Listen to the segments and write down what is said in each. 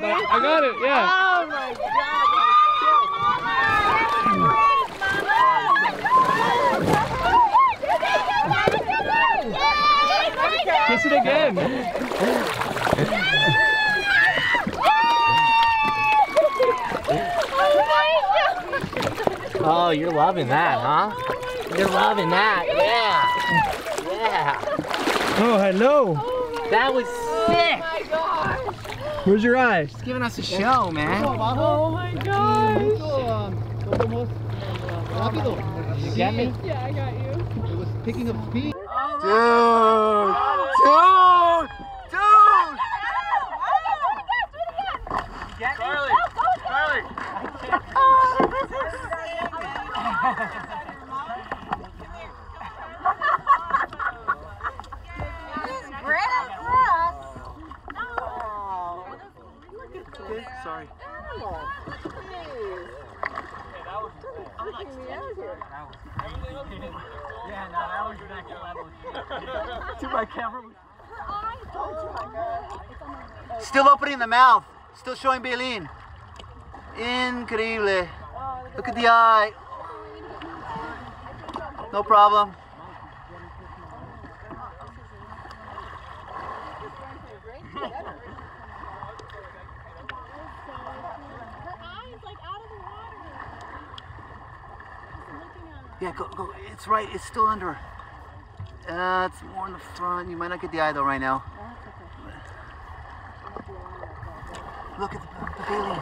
job. I, I got it. Yeah. Oh my god. Kiss it again. Oh, you're loving that, huh? You're loving that, yeah. Yeah. Oh, hello. That was sick. Oh, Where's your eye? Just giving us a show, man. Oh my gosh. You get me? Yeah, I got you. It was picking up speed. Dude! Dude! Dude! Charlie. Oh, oh, Charlie. Oh, Sorry. No, that was next level. to my camera. Still opening the mouth. Still showing Baleen. Increíble. Look at the eye. No problem. Yeah, go, go. It's right. It's still under. Uh, it's more in the front. You might not get the eye though right now. Look at the, the baleen.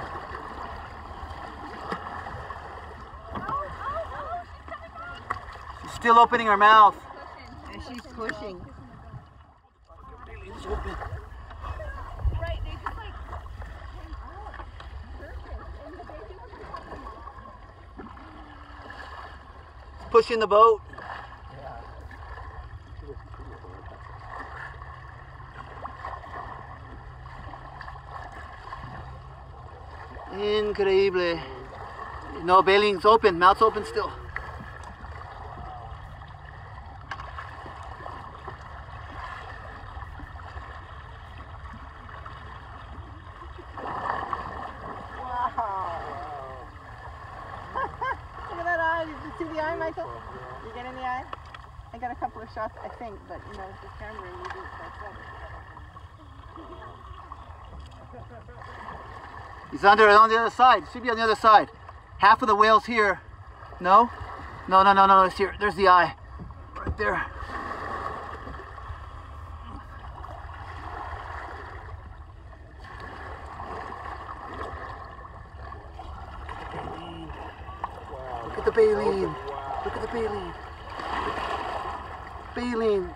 She's still opening her mouth. And she's pushing. Pushing the boat. Increíble. No, Baleen's open. Mouth's open still. Look at that eye. Did you see the eye, Michael? You get in the eye? I got a couple of shots, I think, but you know, the camera you do it that. He's under on the other side. Should be on the other side. Half of the whale's here. No? No, no, no, no. It's here. There's the eye. Right there. Look at the baleen. Look at the baleen. Baleen.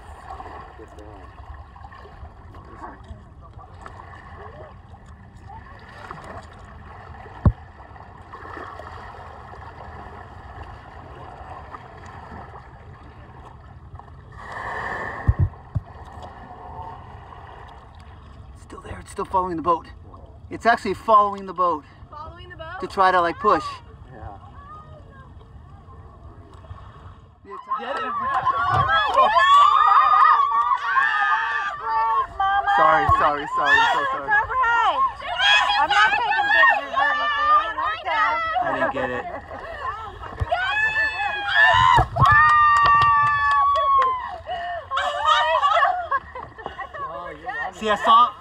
Still there. It's still following the boat. It's actually following the boat Following the boat? to try to like push. Sorry, sorry, sorry. So sorry. I'm not taking pictures or anything. I didn't get it. See, I saw